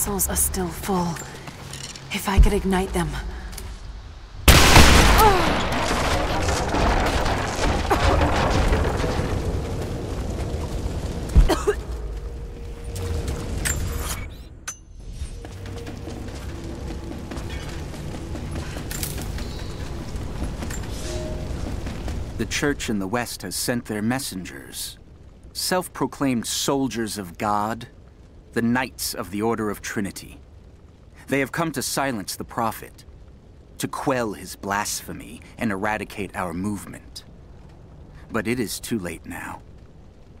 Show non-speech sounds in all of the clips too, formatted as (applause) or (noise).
vessels are still full. If I could ignite them. The church in the West has sent their messengers, self proclaimed soldiers of God, the Knights of the Order of Trinity. They have come to silence the Prophet, to quell his blasphemy and eradicate our movement. But it is too late now.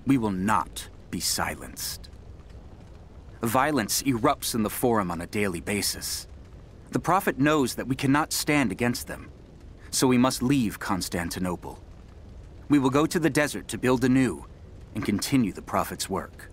We will not be silenced. Violence erupts in the Forum on a daily basis. The Prophet knows that we cannot stand against them, so we must leave Constantinople. We will go to the desert to build anew and continue the Prophet's work.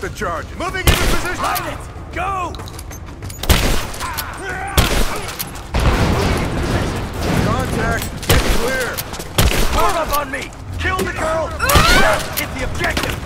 The charges. Moving into position. Light it. Go. Contact. Get clear. Move up on me. Kill the girl. Ah! Hit the objective.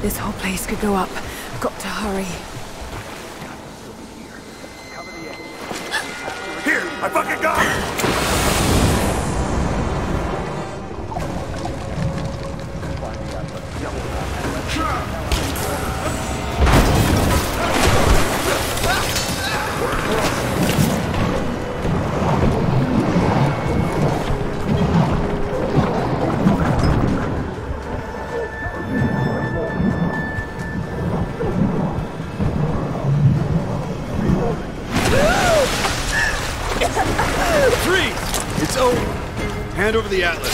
This whole place could go up. I've got to hurry. Here! my fucking gun. the Atlas.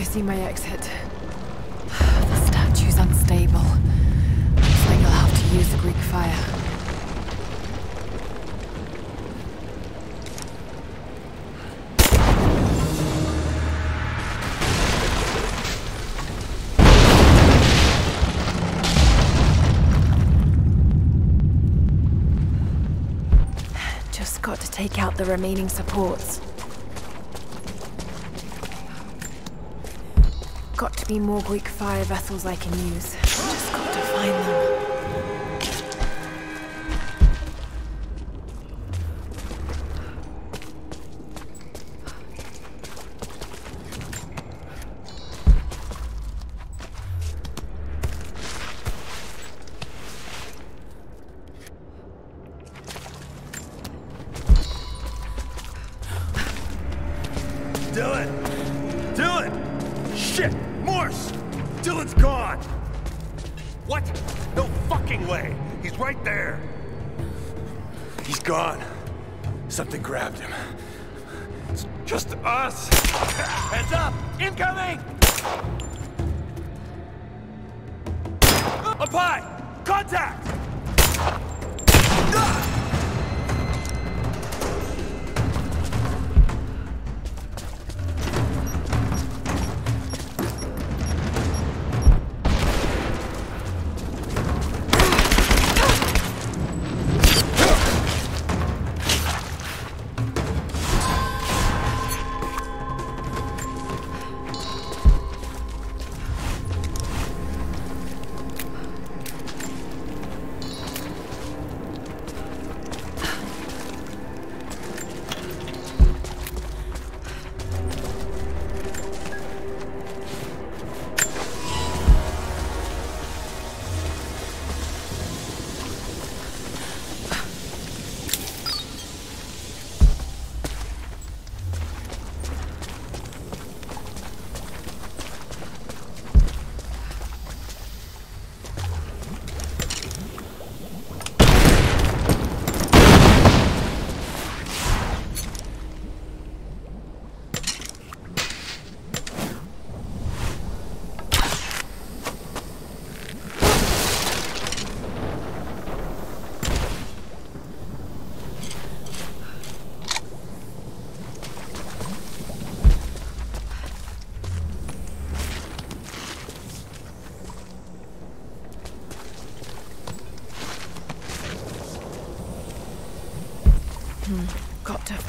I see my exit. The statue's unstable. Looks like I'll have to use the Greek fire. Just got to take out the remaining supports. Got to be more Greek fire vessels I can use.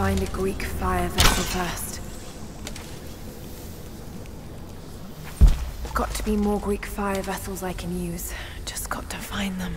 Find a Greek fire vessel first. Got to be more Greek fire vessels I can use. Just got to find them.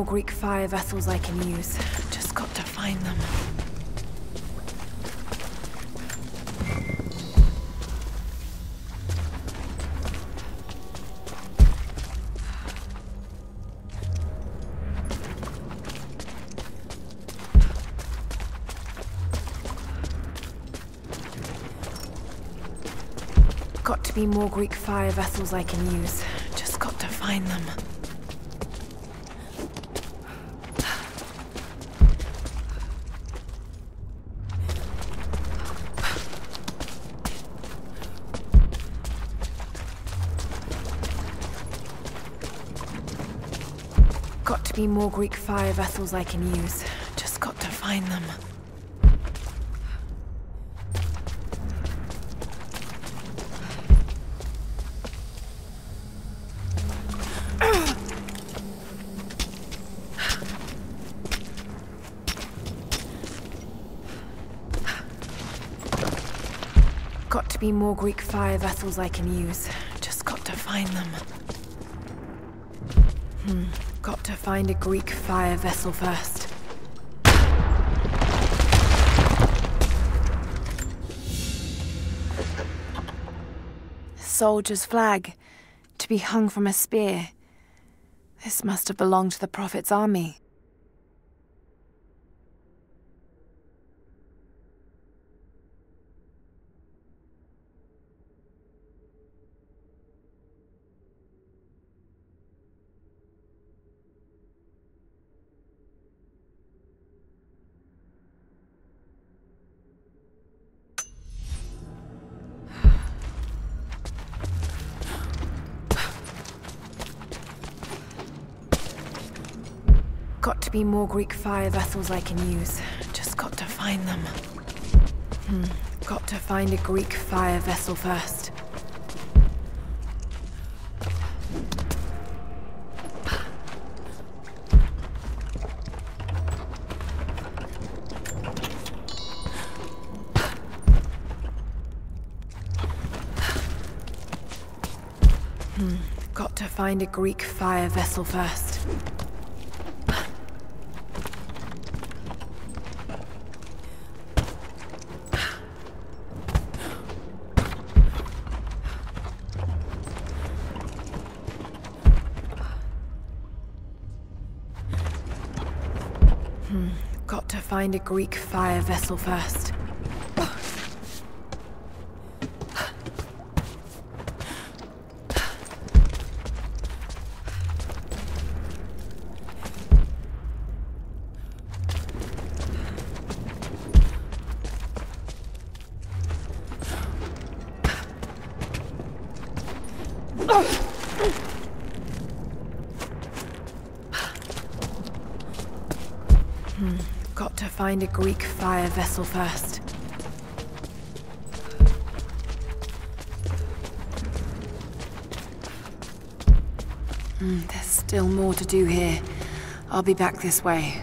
More Greek fire vessels I can use. Just got to find them. Got to be more Greek fire vessels I can use. Just got to find them. Be more Greek fire vessels I can use. Just got to find them. Got to be more Greek fire vessels I can use. Just got to find them. Hmm. To find a Greek fire vessel first. A Soldier's flag. To be hung from a spear. This must have belonged to the Prophet's army. Got to be more Greek fire vessels I can use. Just got to find them. Hmm. Got to find a Greek fire vessel first. Hmm. Got to find a Greek fire vessel first. Find a Greek fire vessel first. Got to find a Greek fire vessel first. Hmm, there's still more to do here. I'll be back this way.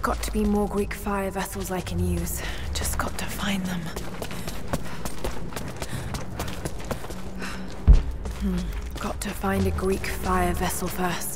Got to be more Greek fire vessels I can use. Just got to find them. Hmm, got to find a Greek fire vessel first.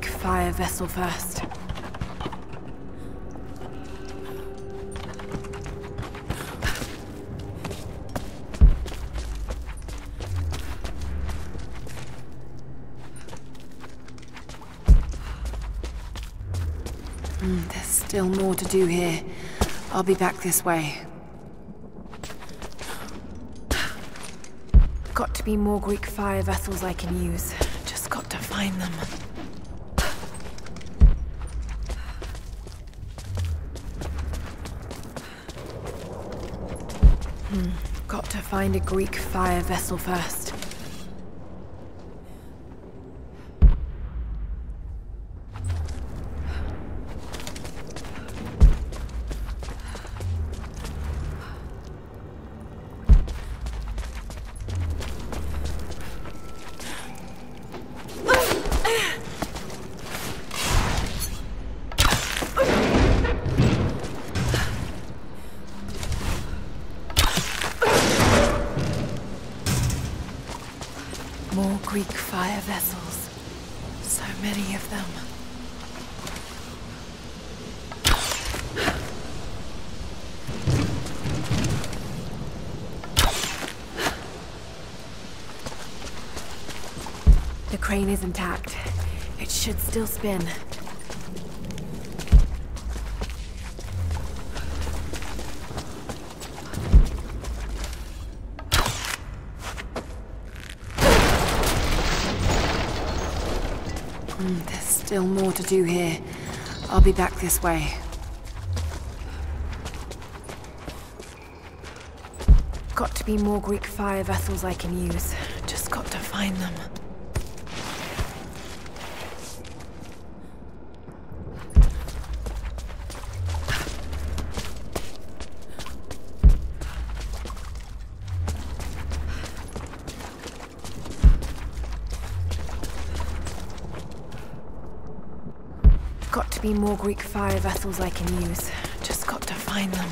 Greek fire vessel first. Hmm, there's still more to do here. I'll be back this way. Got to be more Greek fire vessels I can use. Just got to find them. Hmm. Got to find a Greek fire vessel first. The crane is intact. It should still spin. Mm, there's still more to do here. I'll be back this way. Got to be more Greek fire vessels I can use. Just got to find them. Be more Greek fire vessels I can use. Just got to find them.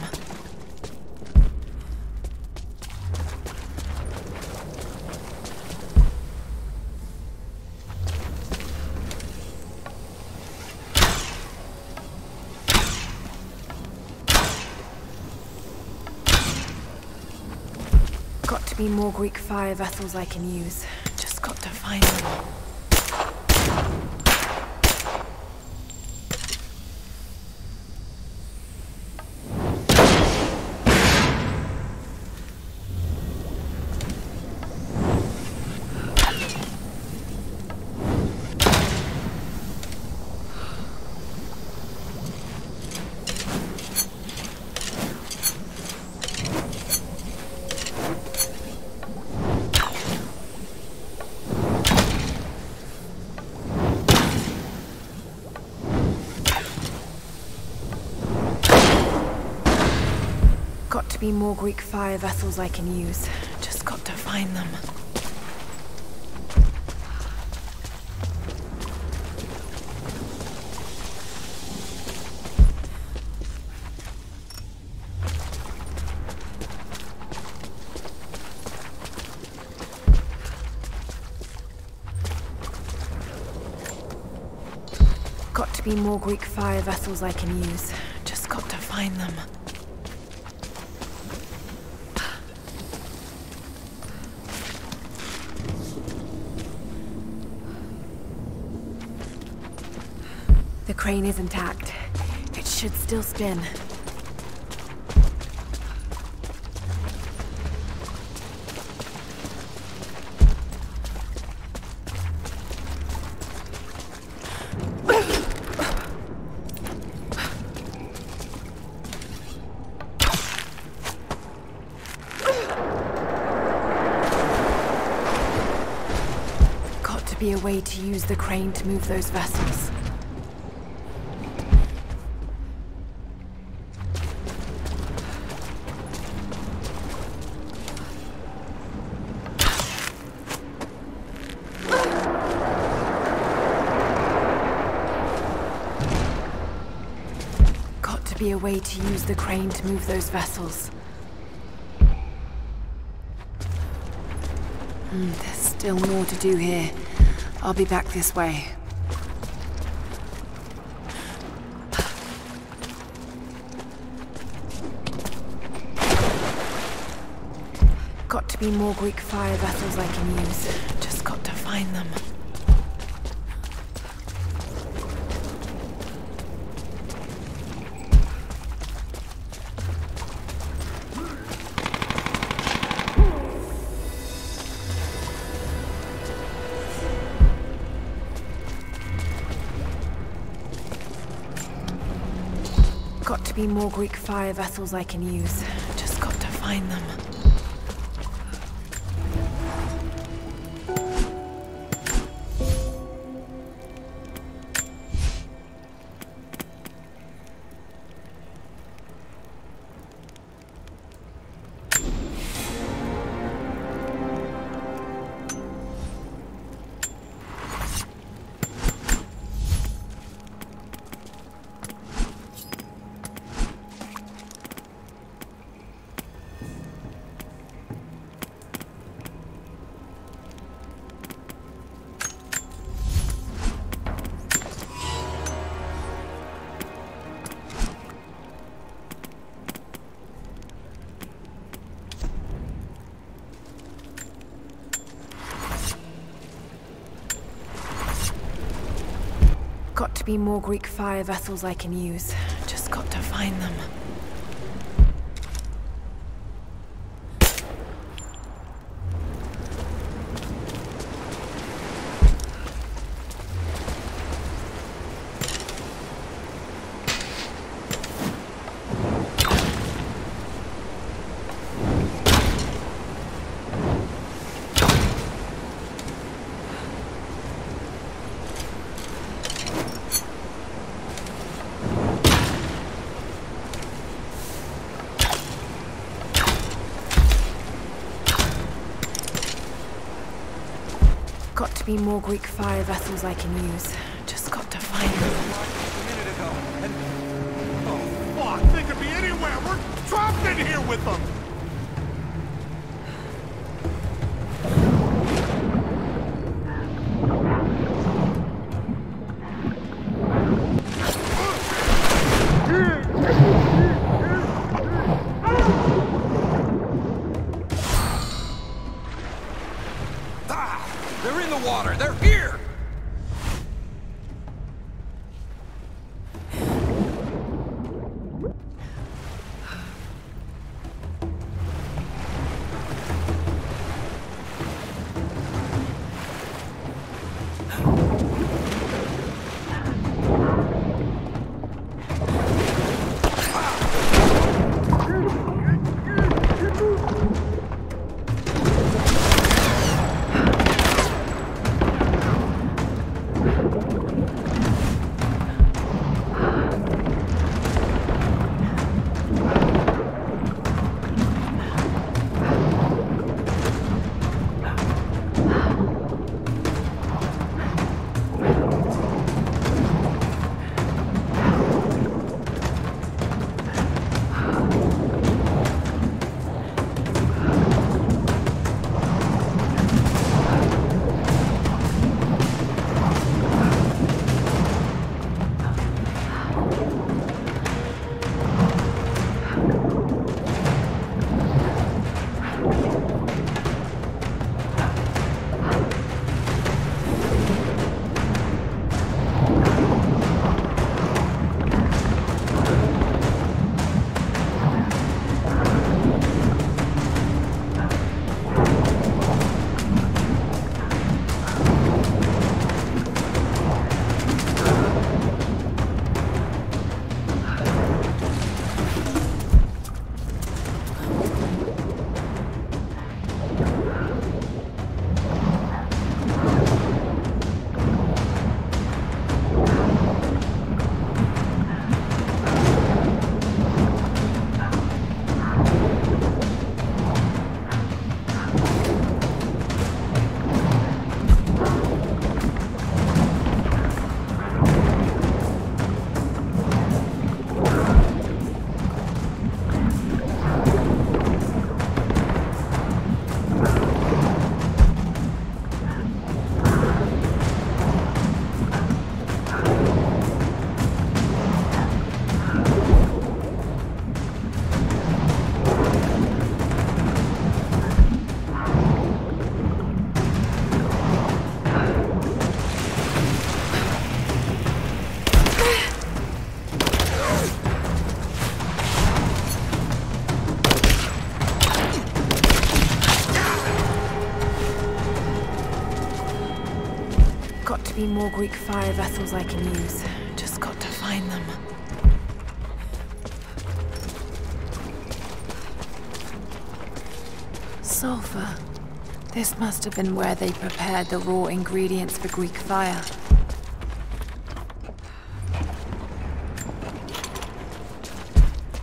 Got to be more Greek fire vessels I can use. Just got to find them. Be more Greek fire vessels I can use. Just got to find them. Got to be more Greek fire vessels I can use. Just got to find them. The crane is intact. It should still spin. Got to be a way to use the crane to move those vessels. Be a way to use the crane to move those vessels. Hmm, there's still more to do here. I'll be back this way. Got to be more Greek fire vessels I can use. Just got to find them. More Greek fire vessels I can use. Just got to find them. More Greek fire vessels I can use. Just got to find them. Be more Greek fire vessels I can use. Just got to find them. And Oh, fuck! They could be anywhere! We're trapped in here with them! More Greek fire vessels I can use. Just got to find them. Sulfur. This must have been where they prepared the raw ingredients for Greek fire.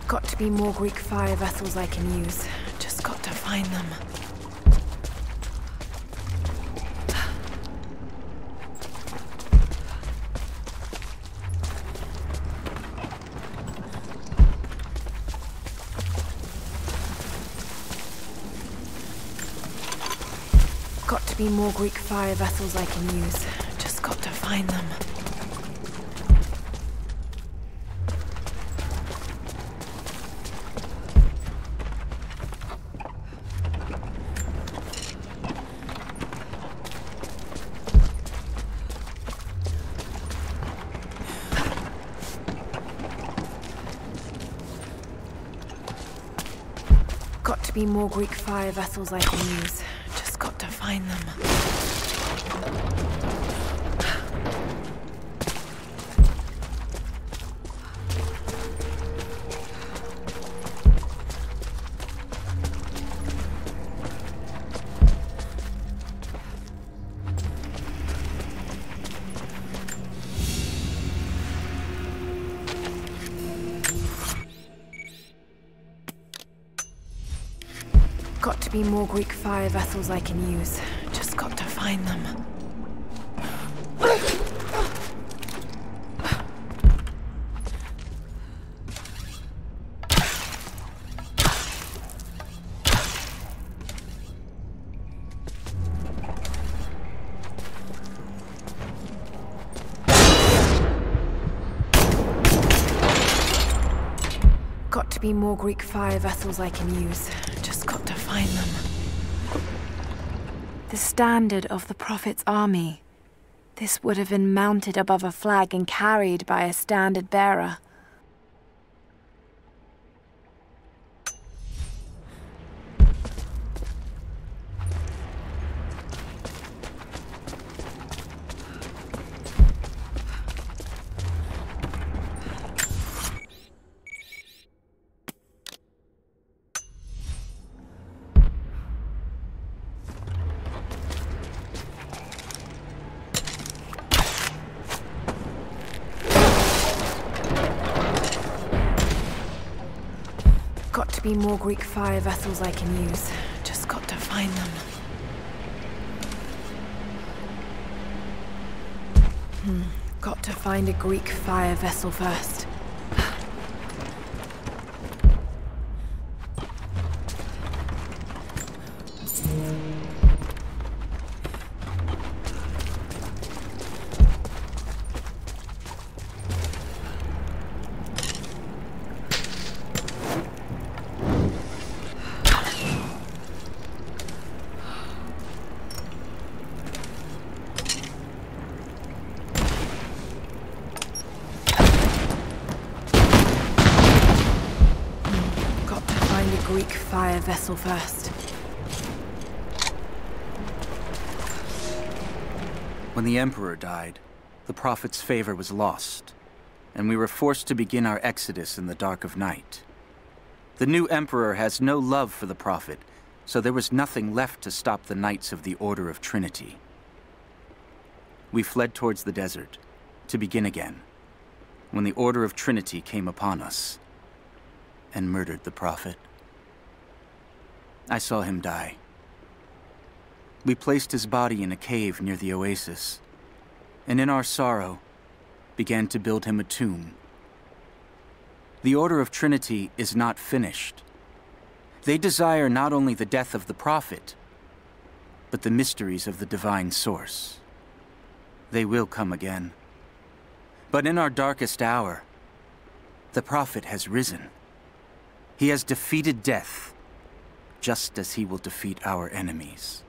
Got to be more Greek fire vessels I can use. Just got to find them. More Greek fire vessels I can use. Just got to find them. Got to be more Greek fire vessels I can use. be more Greek fire vessels I can use. Just got to find them. Got to be more Greek fire vessels I can use. Find them. The standard of the Prophet's army. This would have been mounted above a flag and carried by a standard bearer. More Greek fire vessels I can use. Just got to find them. Hmm. Got to find a Greek fire vessel first. Fire first. When the Emperor died, the Prophet's favor was lost, and we were forced to begin our exodus in the dark of night. The new Emperor has no love for the Prophet, so there was nothing left to stop the Knights of the Order of Trinity. We fled towards the desert, to begin again, when the Order of Trinity came upon us and murdered the Prophet. I saw him die. We placed his body in a cave near the oasis, and in our sorrow, began to build him a tomb. The Order of Trinity is not finished. They desire not only the death of the Prophet, but the mysteries of the divine source. They will come again. But in our darkest hour, the Prophet has risen. He has defeated death, just as he will defeat our enemies.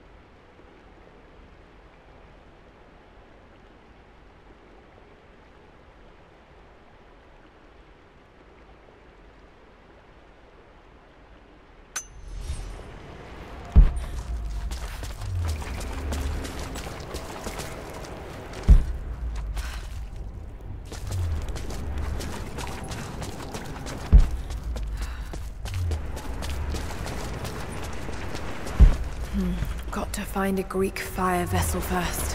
Got to find a Greek fire vessel first.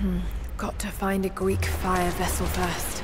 Hmm. Got to find a Greek fire vessel first.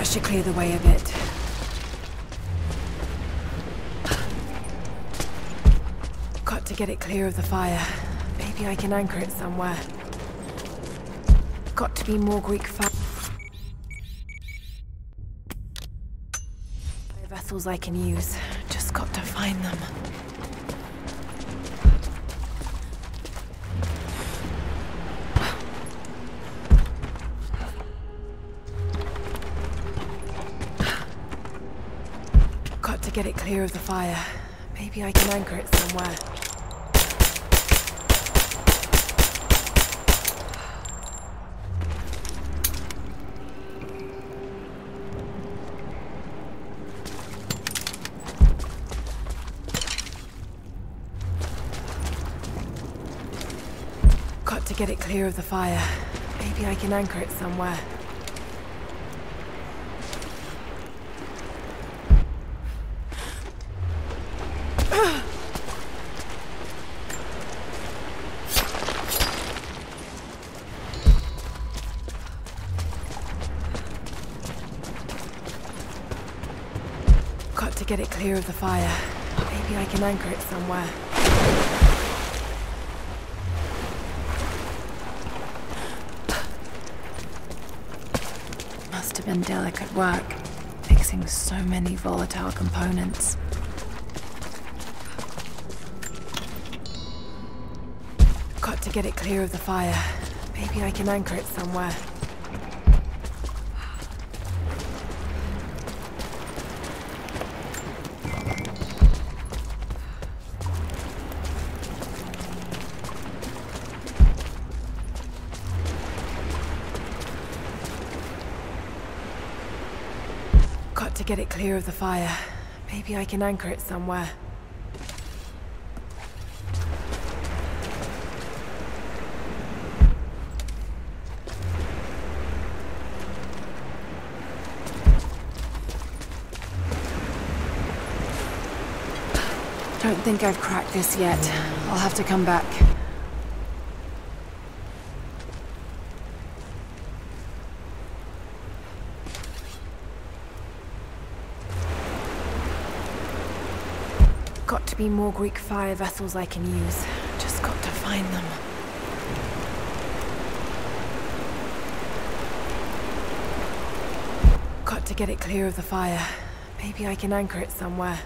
That should clear the way a bit. Got to get it clear of the fire. Maybe I can anchor it somewhere. Got to be more Greek fire. Vessels I can use. Just got to find them. Clear of the fire. Maybe I can anchor it somewhere. Got to get it clear of the fire. Maybe I can anchor it somewhere. Got to get it clear of the fire. Maybe I can anchor it somewhere. Must have been delicate work, fixing so many volatile components. Got to get it clear of the fire. Maybe I can anchor it somewhere. Clear of the fire. Maybe I can anchor it somewhere. Don't think I've cracked this yet. I'll have to come back. Be more Greek fire vessels I can use. Just got to find them. Got to get it clear of the fire. Maybe I can anchor it somewhere.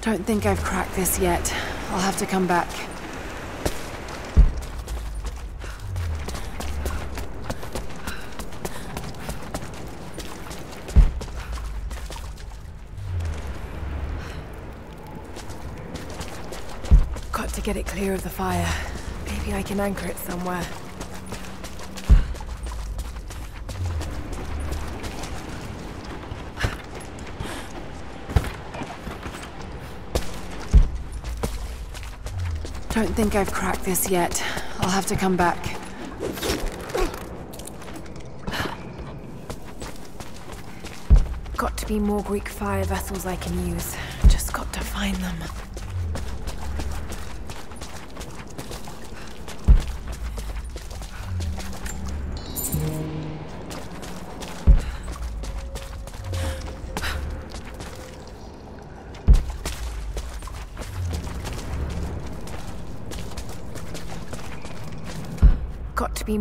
Don't think I've cracked this yet. I'll have to come back. Get it clear of the fire. Maybe I can anchor it somewhere. Don't think I've cracked this yet. I'll have to come back. Got to be more Greek fire vessels I can use. Just got to find them.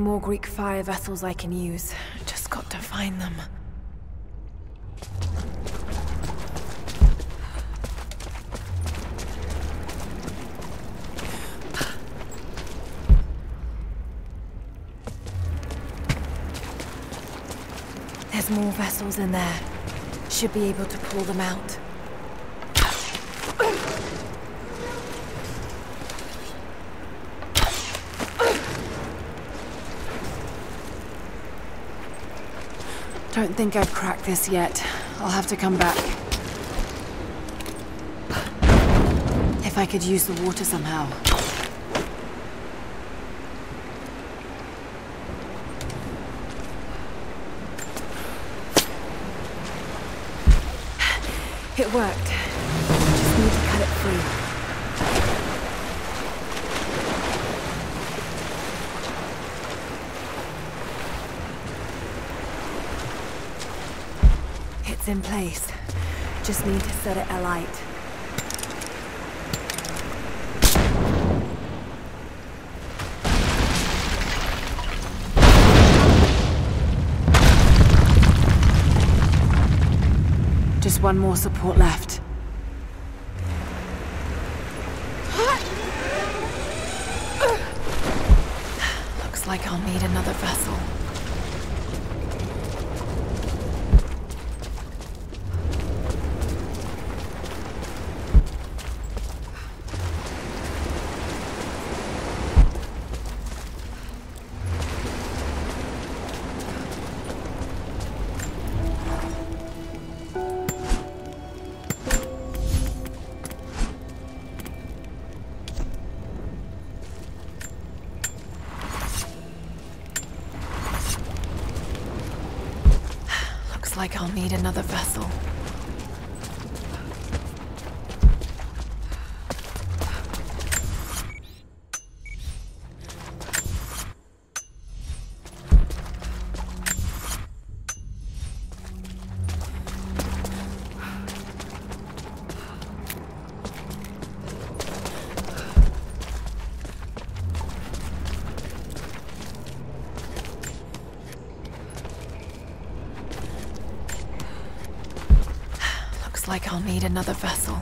More Greek fire vessels I can use. Just got to find them. There's more vessels in there. Should be able to pull them out. I don't think I've cracked this yet. I'll have to come back. If I could use the water somehow. It worked. Just need to cut it free. It's in place. Just need to set it alight. Just one more support left. Like I'll need another vessel. Another vessel.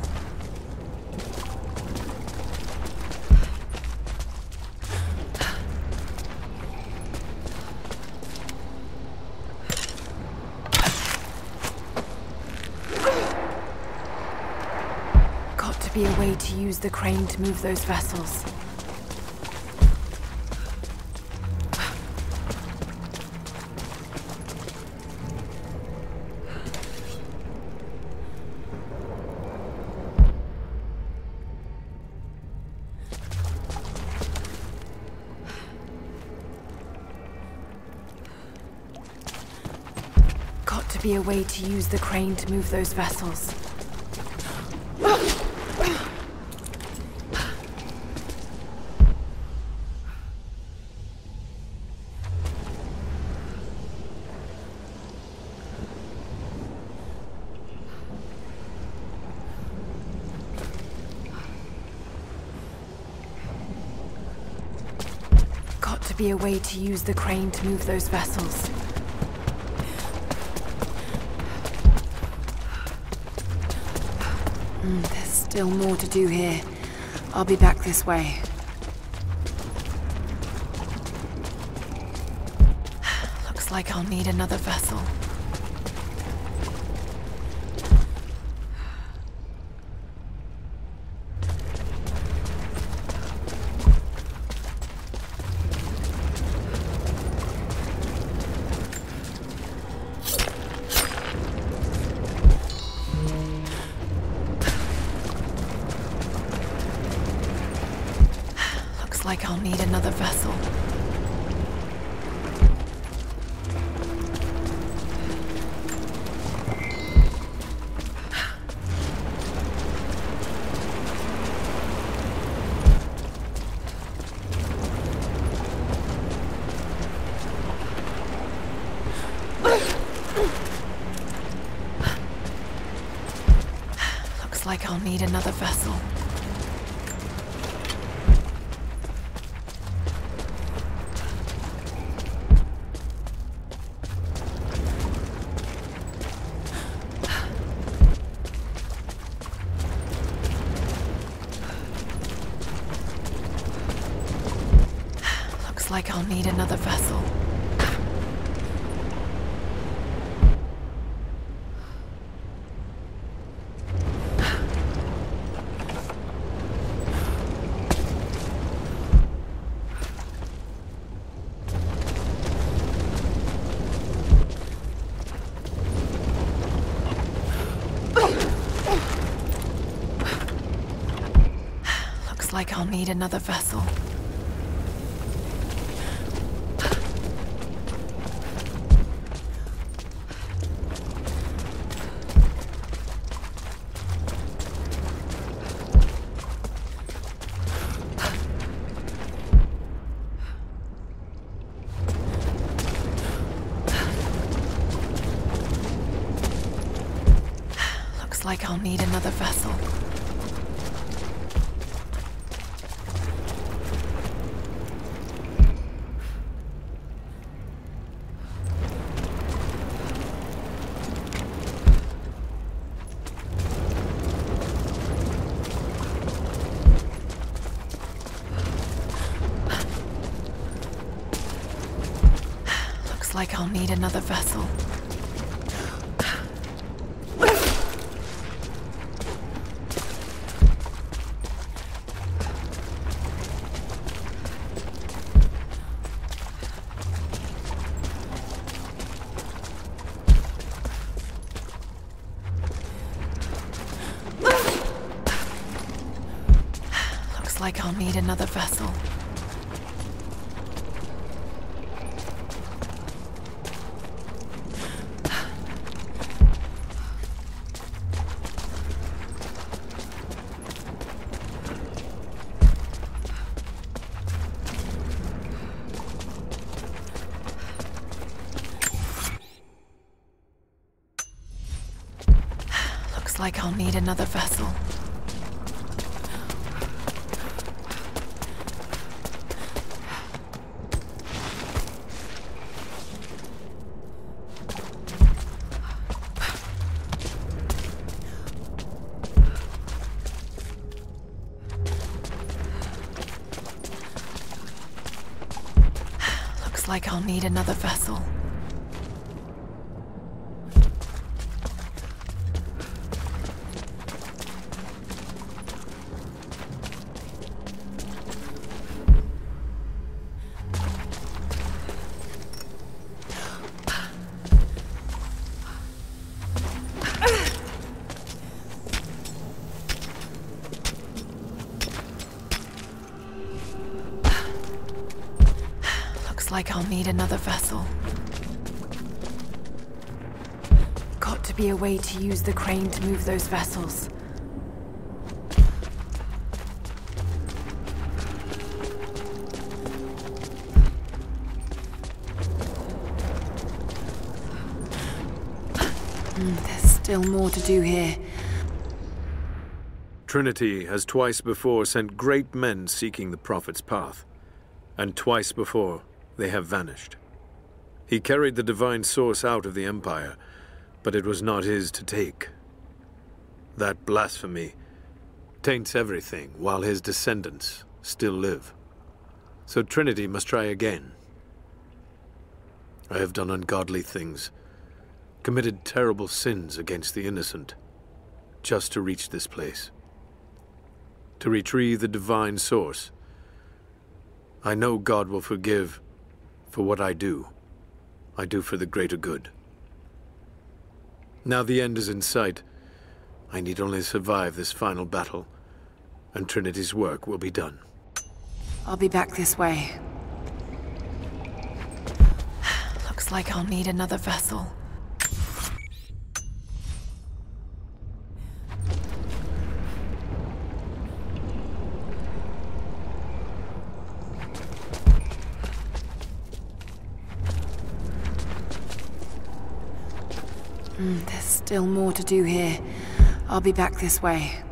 Got to be a way to use the crane to move those vessels. Way to use the crane to move those vessels. Got to be a way to use the crane to move those vessels. Mm, there's still more to do here. I'll be back this way. (sighs) Looks like I'll need another vessel. I'll need another vessel. Looks like I'll need another vessel. Looks like I'll need another vessel. Looks like I'll need another vessel. Like I'll need another vessel. Looks like I'll need another need another vessel. Got to be a way to use the crane to move those vessels. Hmm, There's still more to do here. Trinity has twice before sent great men seeking the Prophet's path, and twice before they have vanished. He carried the divine source out of the Empire, but it was not his to take. That blasphemy taints everything while his descendants still live. So Trinity must try again. I have done ungodly things, committed terrible sins against the innocent, just to reach this place to retrieve the divine source. I know God will forgive for what I do. I do for the greater good. Now the end is in sight. I need only survive this final battle, and Trinity's work will be done. I'll be back this way. (sighs) Looks like I'll need another vessel. There's still more to do here. I'll be back this way.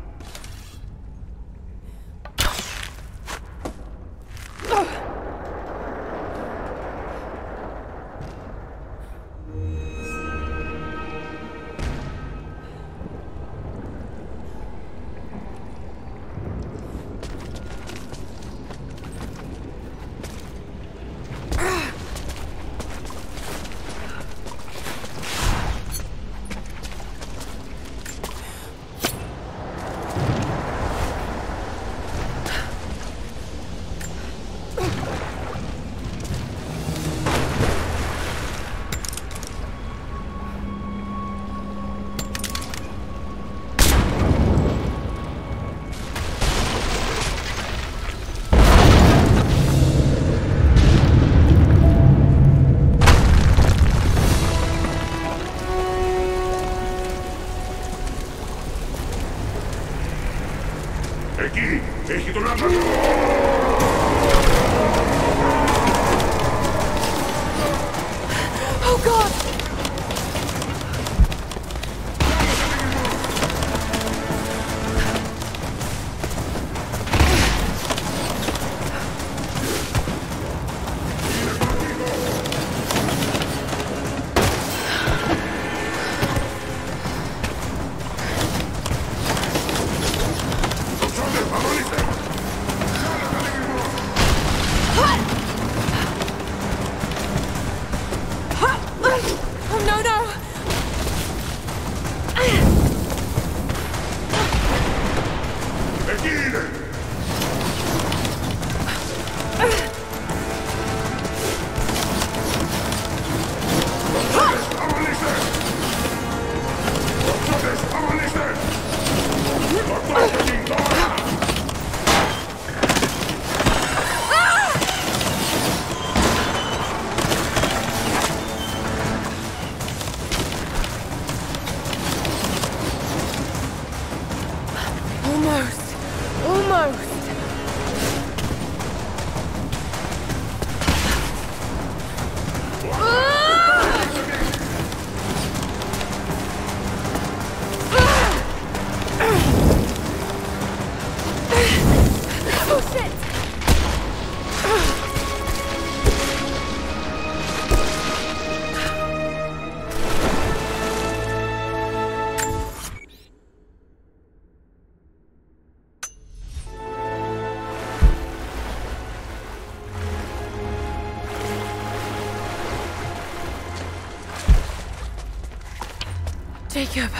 Jacob,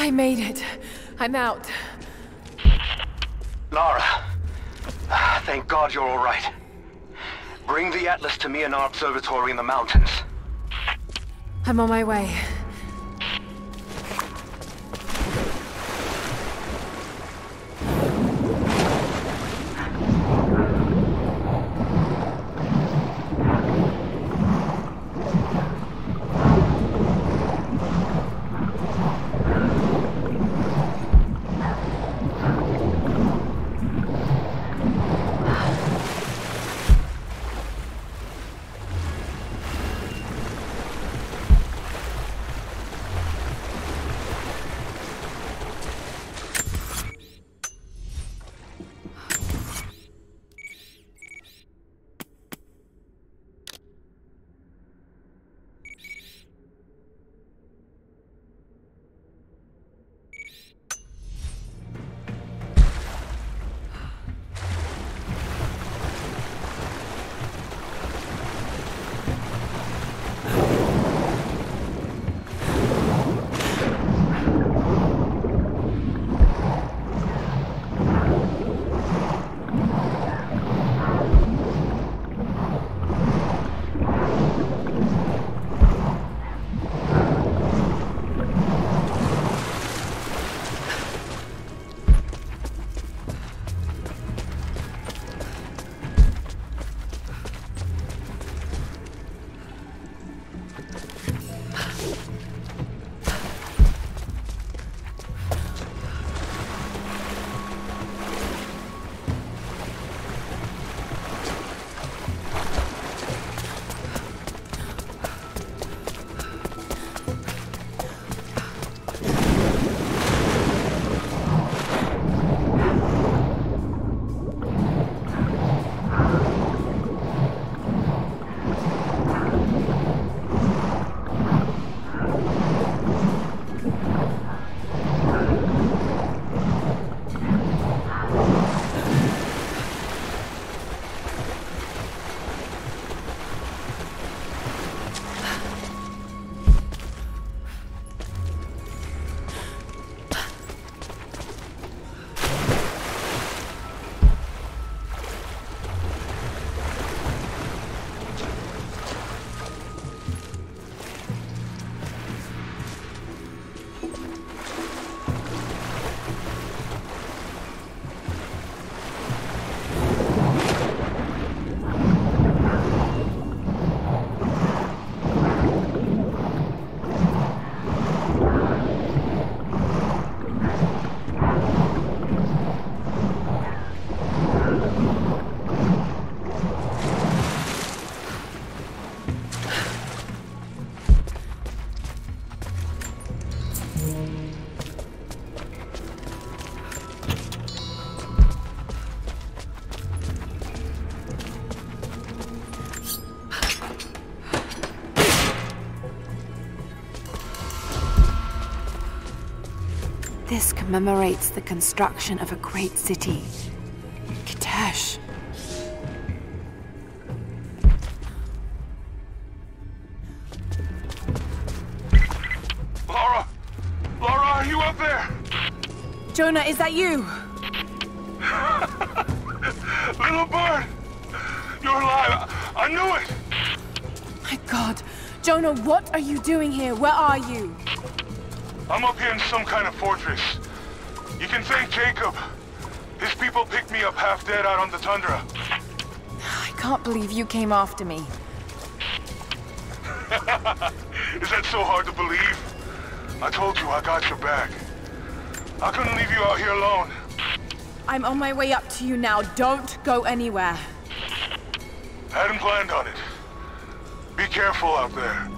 I made it. I'm out. Lara, thank God you're all right. Bring the Atlas to me in our observatory in the mountains. I'm on my way. Commemorates the construction of a great city. Kitezh. Lara! Lara, are you up there? Jonah, is that you? (laughs) Little bird! You're alive! I, I knew it! My god. Jonah, what are you doing here? Where are you? I'm up here in some kind of fortress. Can thank Jacob. His people picked me up half dead out on the tundra. I can't believe you came after me. (laughs) Is that so hard to believe? I told you I got your back. I couldn't leave you out here alone. I'm on my way up to you now. Don't go anywhere. Hadn't planned on it. Be careful out there.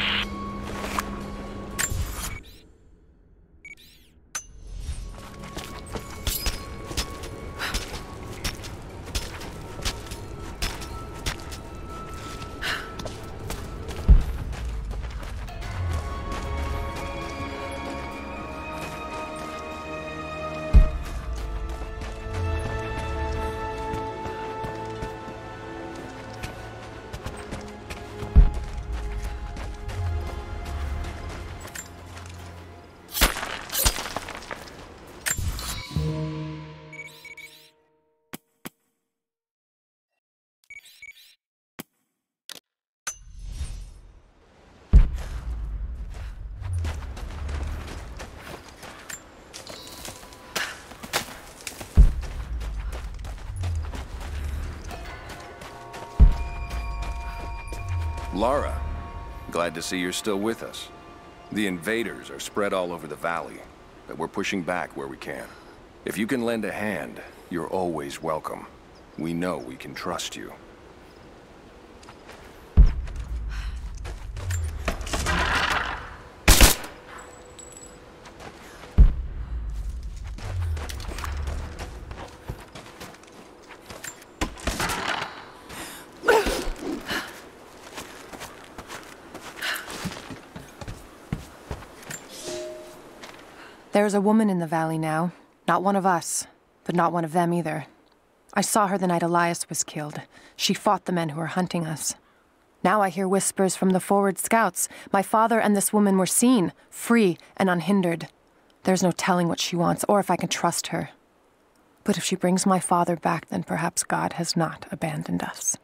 Lara, glad to see you're still with us. The invaders are spread all over the valley, but we're pushing back where we can. If you can lend a hand, you're always welcome. We know we can trust you. There's a woman in the valley now. Not one of us, but not one of them either. I saw her the night Elias was killed. She fought the men who were hunting us. Now I hear whispers from the forward scouts. My father and this woman were seen, free and unhindered. There's no telling what she wants or if I can trust her. But if she brings my father back, then perhaps God has not abandoned us.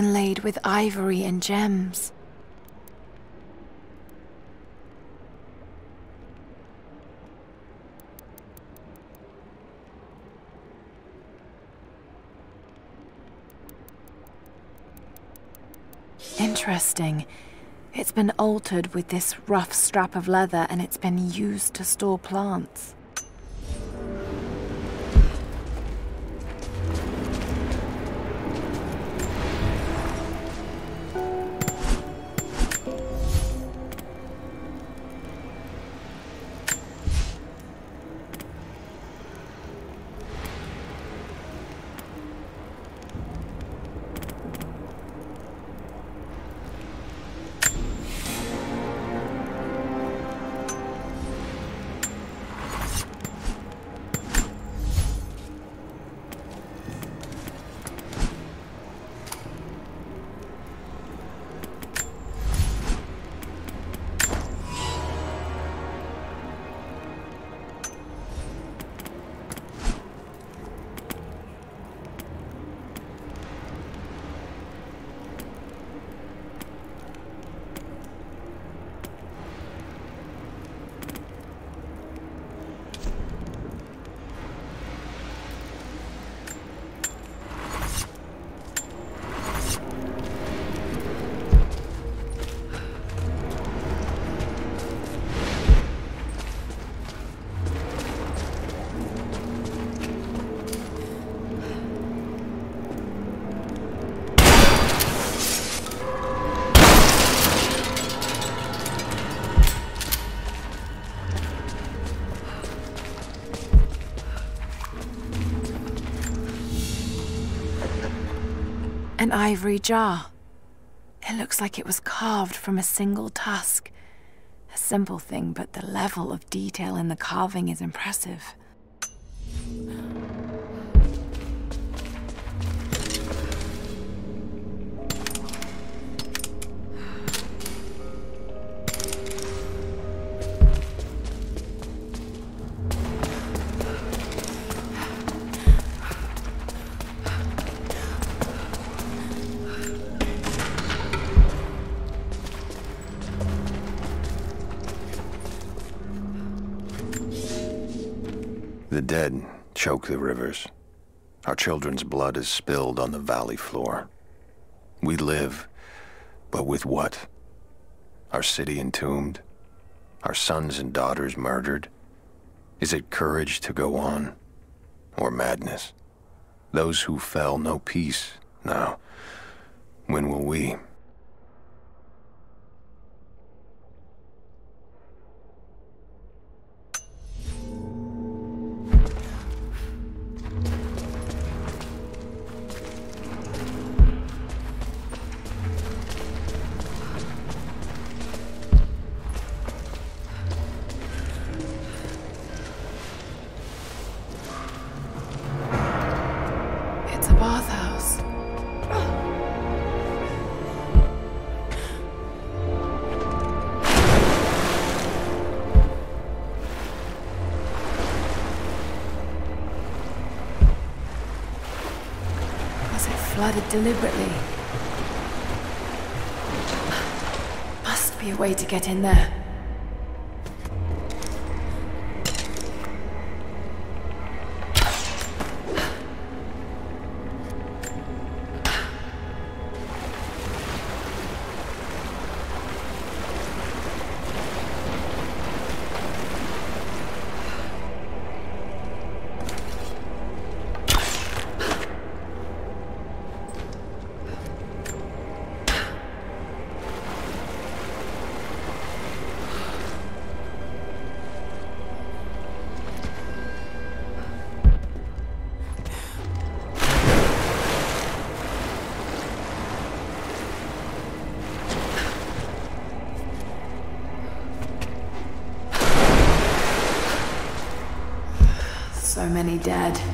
Inlaid with ivory and gems. Interesting. It's been altered with this rough strap of leather and it's been used to store plants. An ivory jar. It looks like it was carved from a single tusk. A simple thing, but the level of detail in the carving is impressive. Dead choke the rivers. Our children's blood is spilled on the valley floor. We live, but with what? Our city entombed? Our sons and daughters murdered? Is it courage to go on? Or madness? Those who fell know peace now. When will we? Deliberately? Must be a way to get in there. Many dead.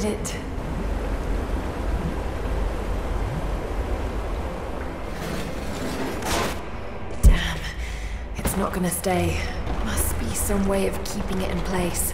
Did it. Damn. It's not gonna stay. Must be some way of keeping it in place.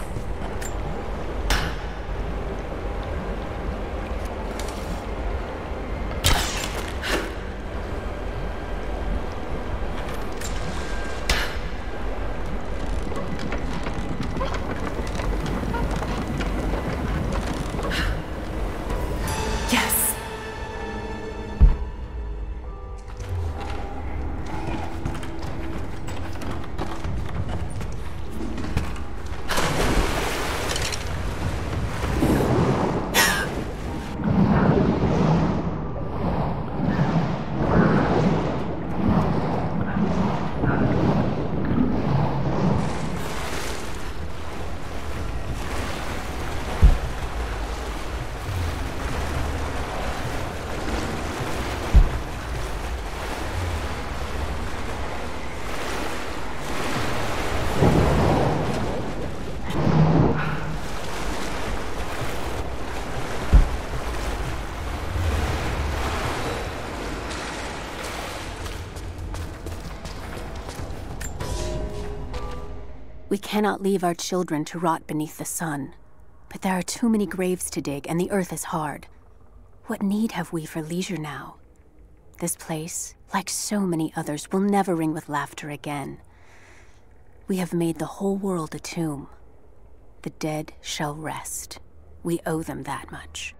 Cannot leave our children to rot beneath the sun. But there are too many graves to dig, and the earth is hard. What need have we for leisure now? This place, like so many others, will never ring with laughter again. We have made the whole world a tomb. The dead shall rest. We owe them that much.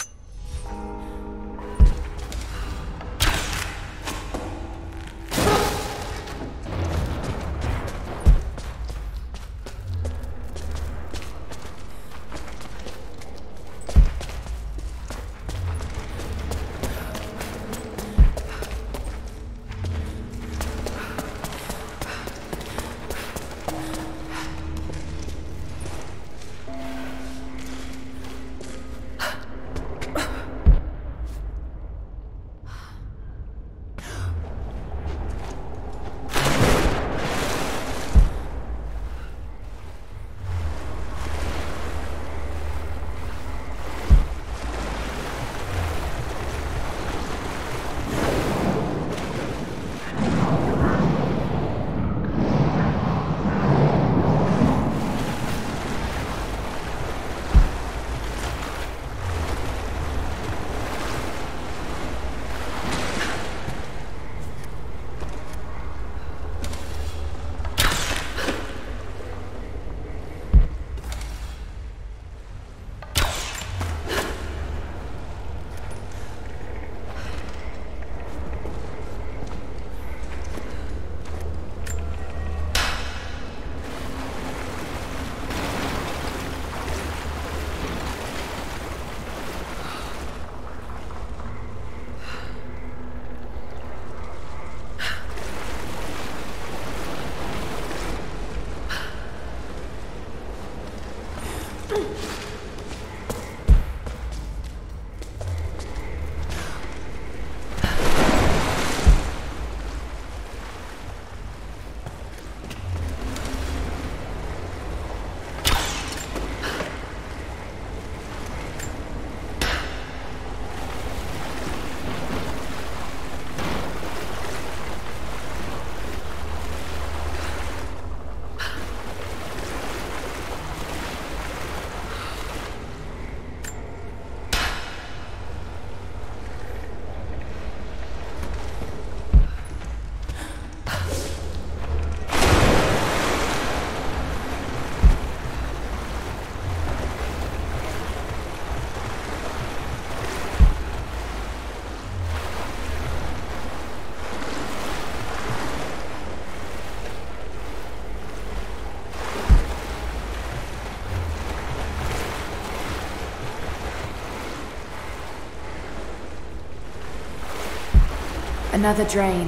Another drain.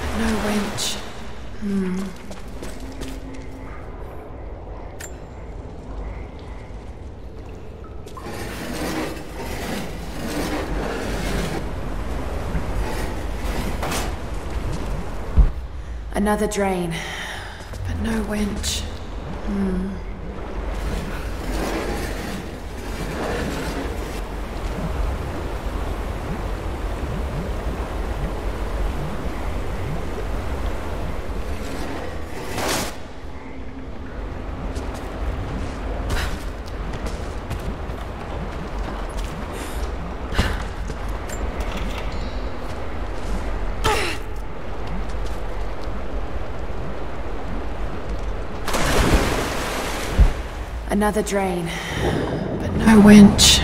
But no winch. Hmm. Another drain. But no winch. Hmm. Another drain. But no winch.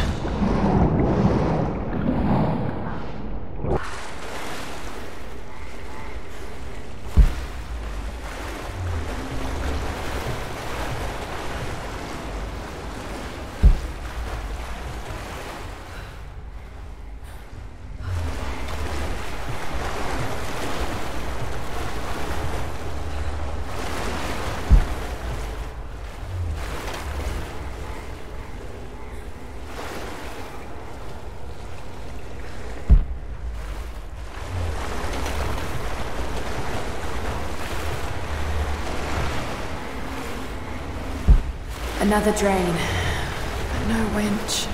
Another drain. But no winch.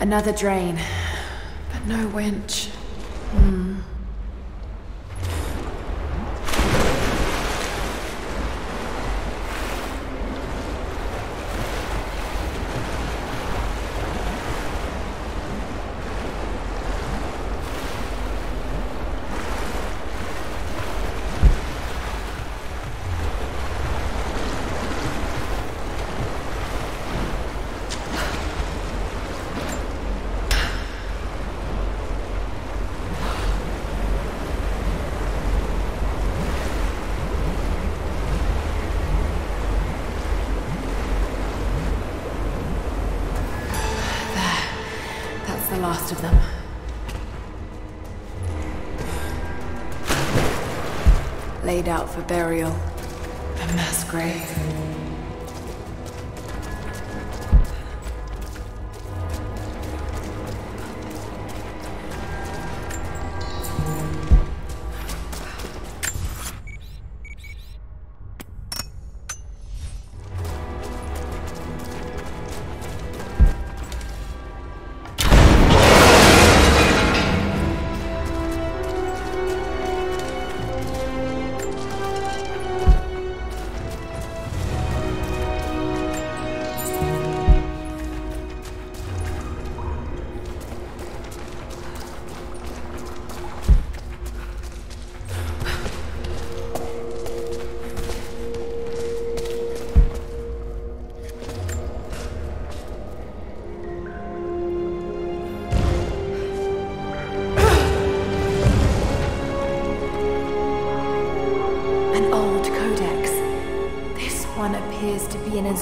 Another drain. But no winch. Hmm. Last of them. Laid out for burial. A mass grave.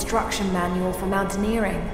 Instruction manual for mountaineering.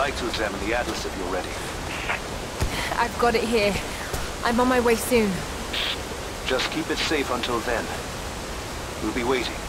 Like to examine the Atlas if you're ready. I've got it here. I'm on my way soon. Just keep it safe until then. We'll be waiting.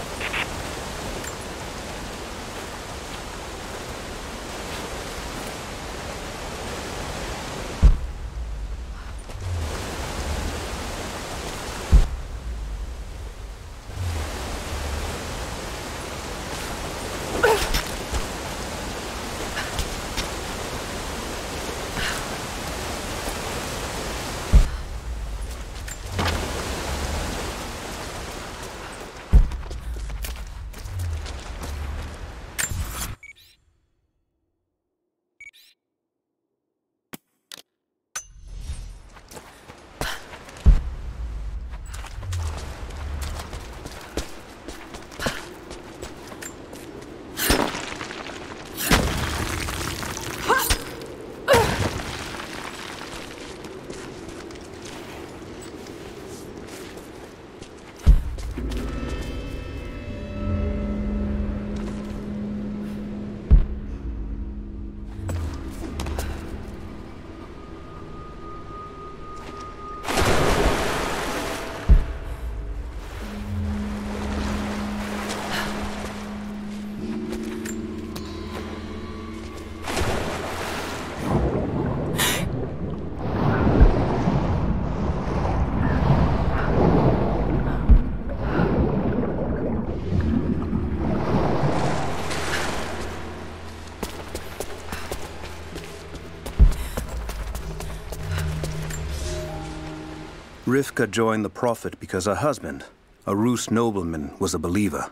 Rivka joined the Prophet because her husband, a Rus nobleman, was a believer.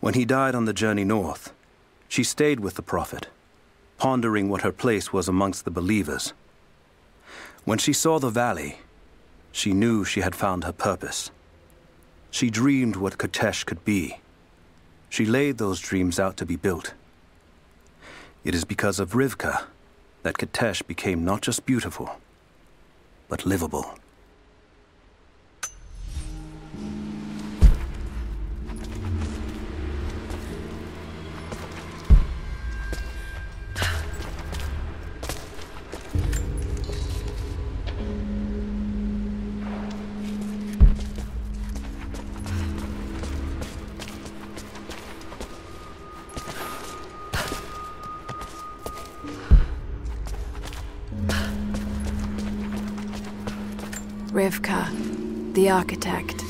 When he died on the journey north, she stayed with the Prophet, pondering what her place was amongst the believers. When she saw the valley, she knew she had found her purpose. She dreamed what Kitezh could be. She laid those dreams out to be built. It is because of Rivka that Kitezh became not just beautiful, but livable. Rivka, the architect.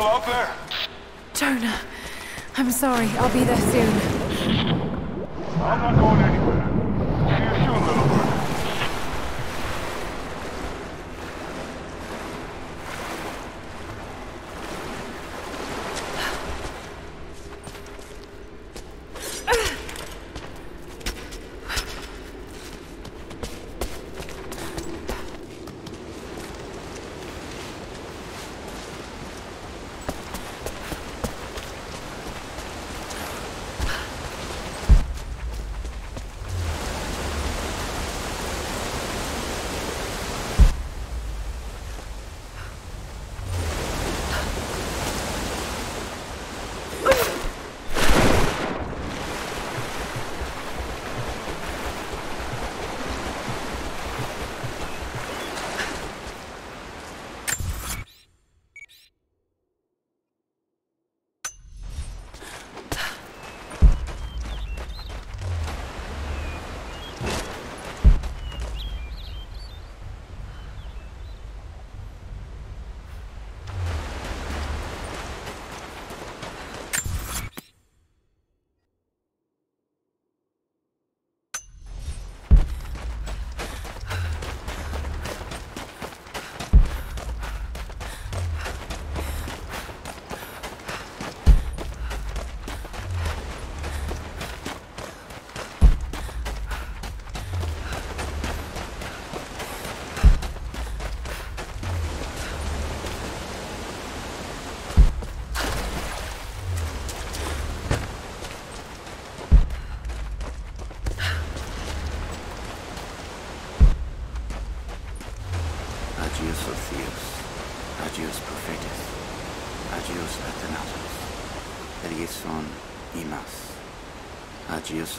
Still out there? Jonah, I'm sorry. I'll be there soon.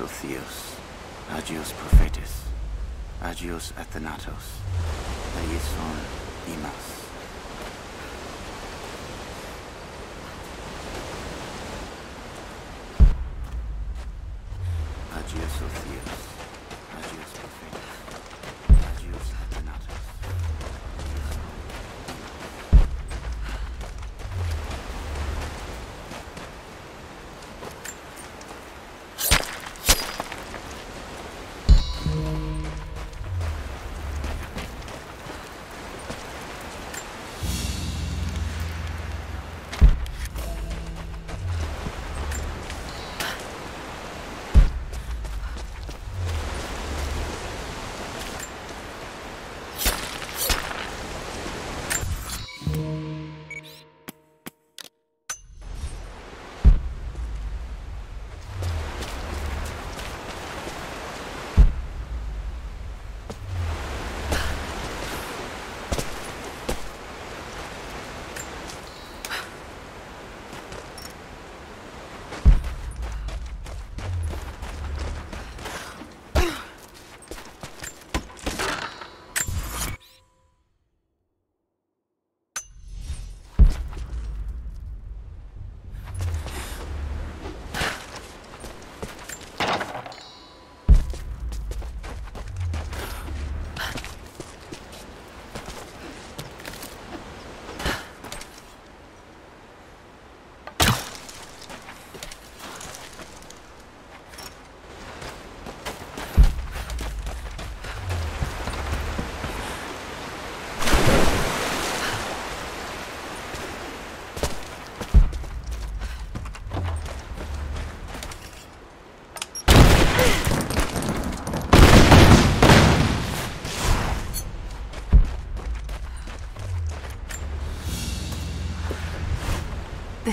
Agios Otheos, Agios Prophetis, Agios Athanatos, Eleison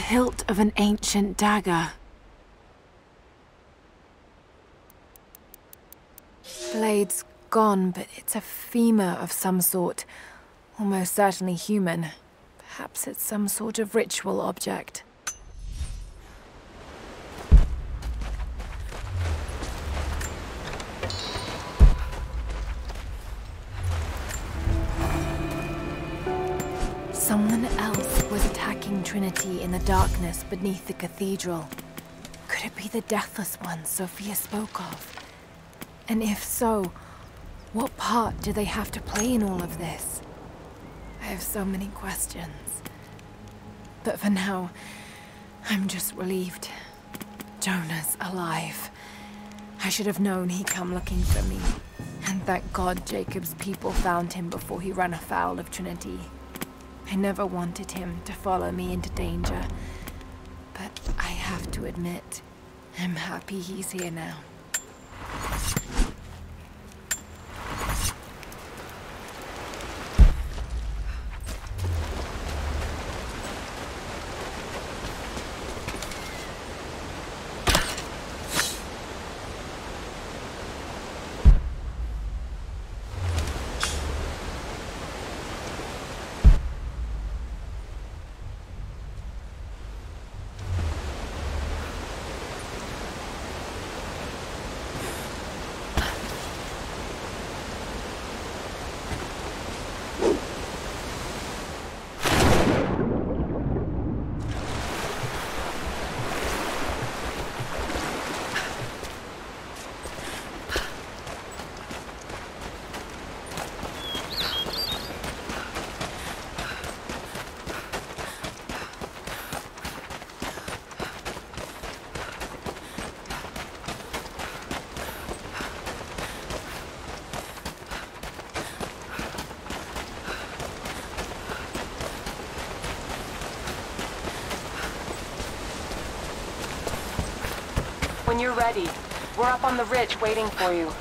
hilt of an ancient dagger. Blade's gone, but it's a femur of some sort. Almost certainly human. Perhaps it's some sort of ritual object. Trinity in the darkness beneath the cathedral. Could it be the Deathless One Sophia spoke of? And if so, what part do they have to play in all of this? I have so many questions. But for now, I'm just relieved. Jonah's alive. I should have known he'd come looking for me. And thank God Jacob's people found him before he ran afoul of Trinity. I never wanted him to follow me into danger. But I have to admit, I'm happy he's here now. When you're ready, we're up on the ridge waiting for you.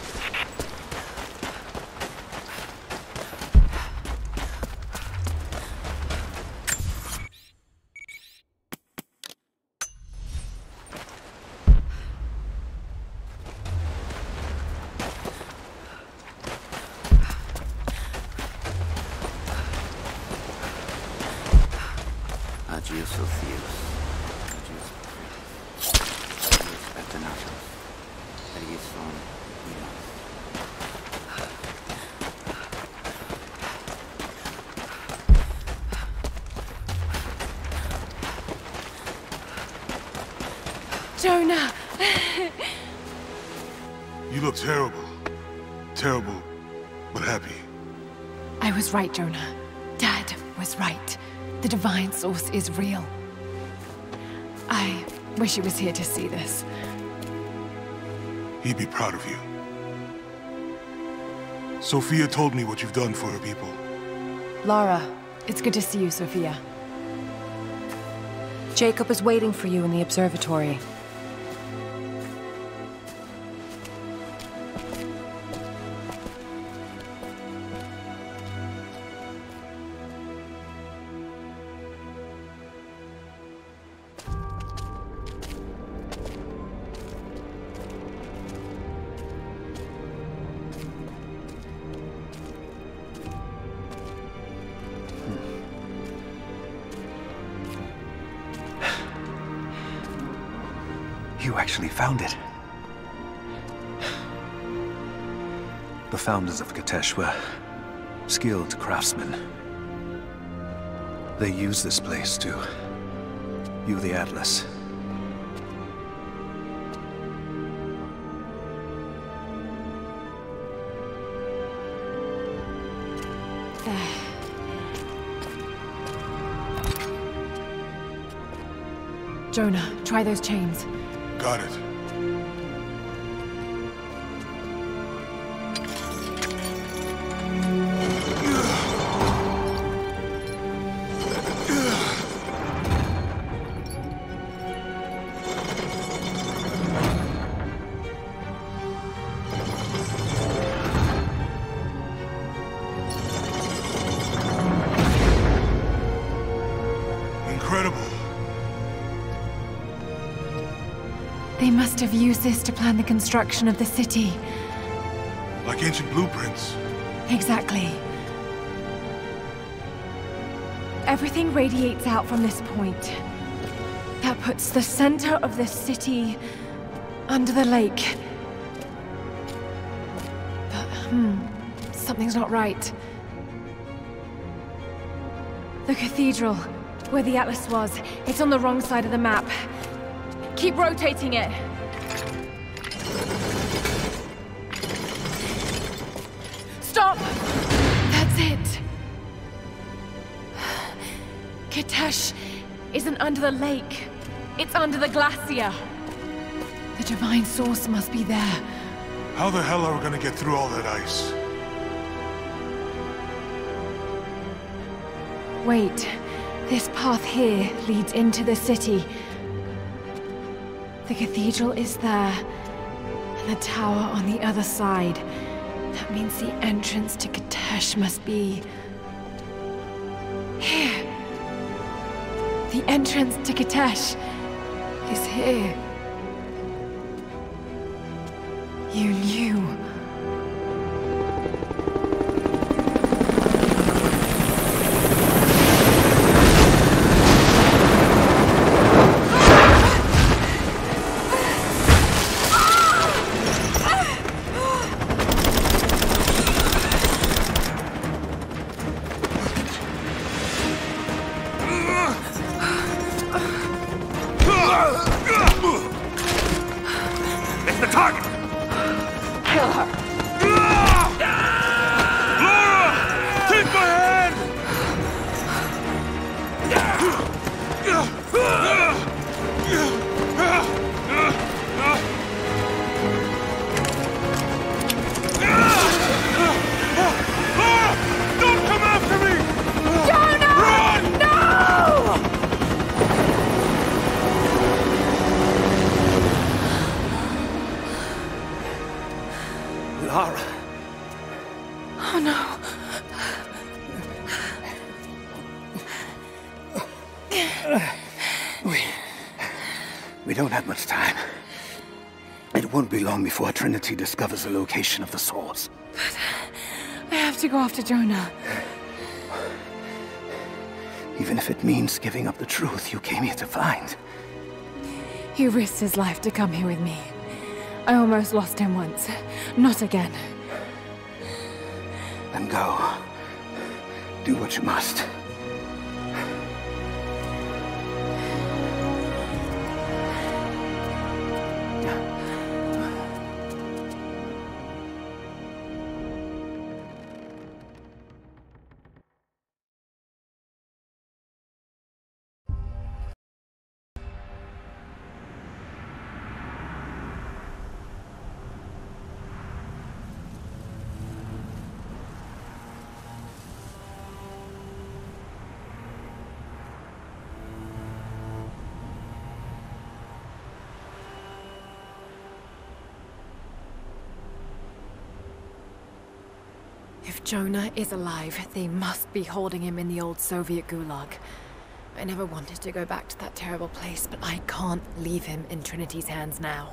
Was right, Jonah. Dad was right. The divine source is real. I wish he was here to see this. He'd be proud of you. Sophia told me what you've done for her people. Lara, it's good to see you, Sophia. Jacob is waiting for you in the observatory. Founders of Kitezh were skilled craftsmen. They used this place to view the Atlas. (sighs) Jonah, try those chains. Got it. Construction of the city. Like ancient blueprints. Exactly. Everything radiates out from this point. That puts the center of the city under the lake. But, hmm, something's not right. The cathedral, where the Atlas was, it's on the wrong side of the map. Keep rotating it. Under the lake. It's under the glacier. The divine source must be there. How the hell are we gonna get through all that ice? Wait. This path here leads into the city. The cathedral is there, and the tower on the other side. That means the entrance to Kitezh must be... entrance to Kitezh is here. You knew. Long before Trinity discovers the location of the source. But I have to go after Jonah. Even if it means giving up the truth you came here to find. He risked his life to come here with me. I almost lost him once. Not again. Then go. Do what you must. Jonah is alive, they must be holding him in the old Soviet gulag. I never wanted to go back to that terrible place, but I can't leave him in Trinity's hands now.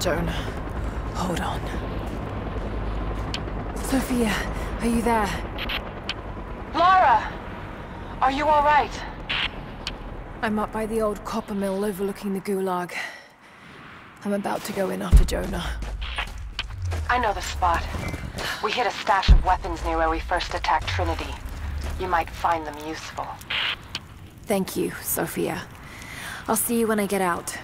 Jonah, hold on. Sophia, are you there? Lara! Are you all right? I'm up by the old copper mill overlooking the gulag. I'm about to go in after Jonah. I know the spot. We hid a stash of weapons near where we first attacked Trinity. You might find them useful. Thank you, Sophia. I'll see you when I get out.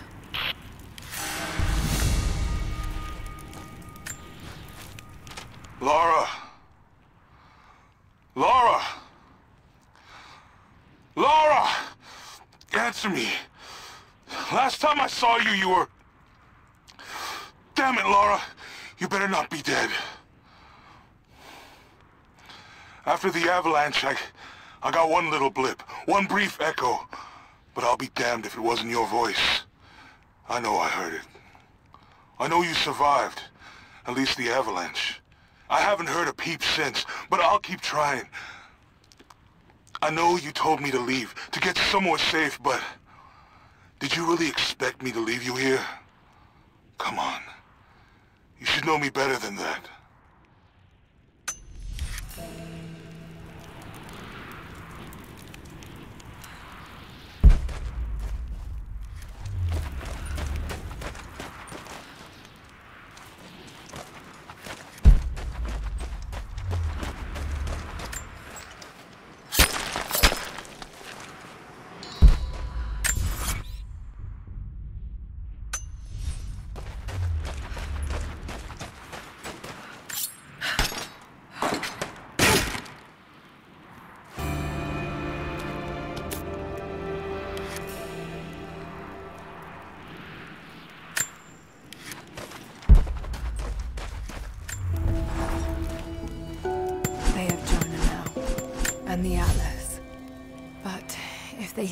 Saw you, you were... Damn it, Lara. You better not be dead. After the avalanche, I... I got one little blip. One brief echo. But I'll be damned if it wasn't your voice. I know I heard it. I know you survived. At least the avalanche. I haven't heard a peep since, but I'll keep trying. I know you told me to leave, to get somewhere safe, but... Did you really expect me to leave you here? Come on. You should know me better than that.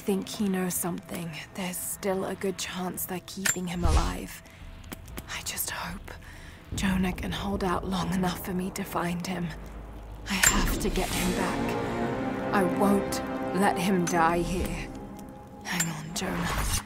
Think he knows something. There's still a good chance they're keeping him alive. I just hope Jonah can hold out long enough for me to find him. I have to get him back. I won't let him die here. Hang on, Jonah.